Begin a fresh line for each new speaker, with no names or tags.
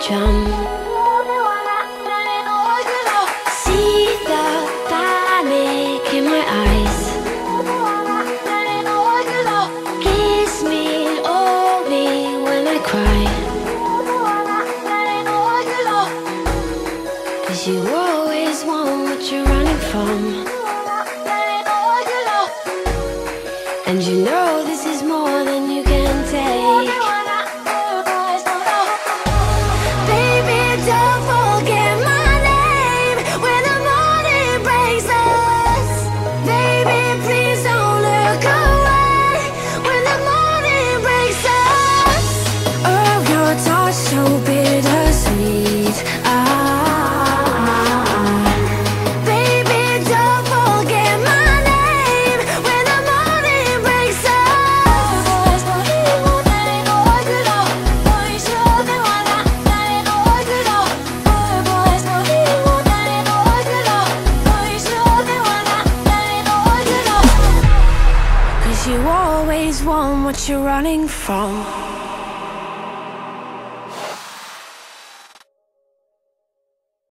chum. See the panic in my eyes. Kiss me, hold me when I cry. Cause you always want what you're running from. And you know this is You always want what you're running from.